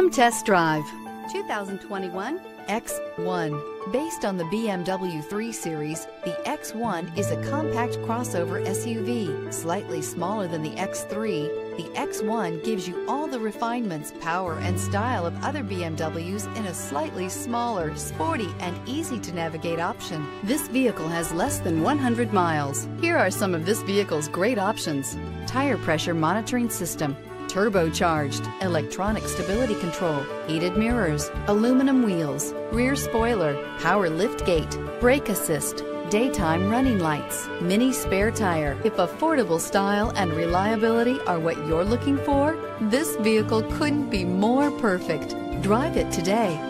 Come test drive 2021 X1. Based on the BMW 3 Series, the X1 is a compact crossover SUV, slightly smaller than the X3. The X1 gives you all the refinements, power, and style of other BMWs in a slightly smaller, sporty, and easy to navigate option. This vehicle has less than 100 miles. Here are some of this vehicle's great options. Tire pressure monitoring system, turbocharged, electronic stability control, heated mirrors, aluminum wheels, rear spoiler, power lift gate, brake assist, daytime running lights, mini spare tire. If affordable style and reliability are what you're looking for, this vehicle couldn't be more perfect. Drive it today.